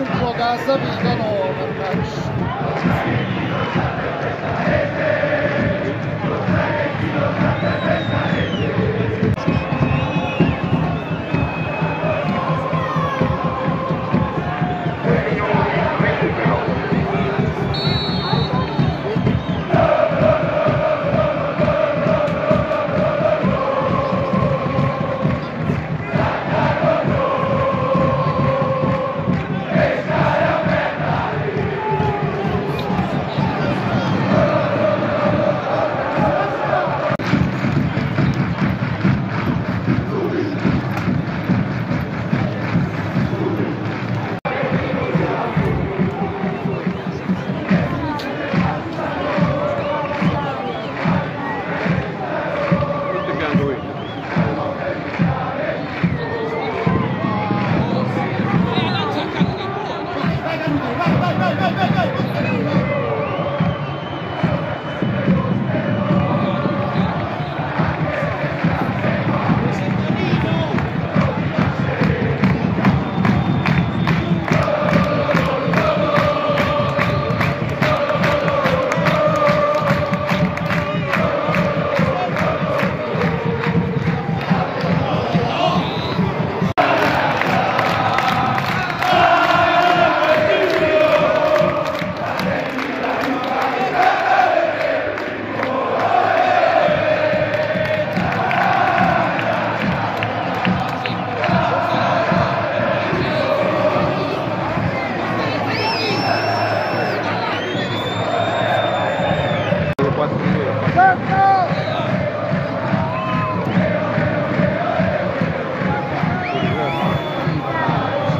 ön jogası no olurlar.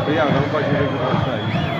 Obrigado, não pode vir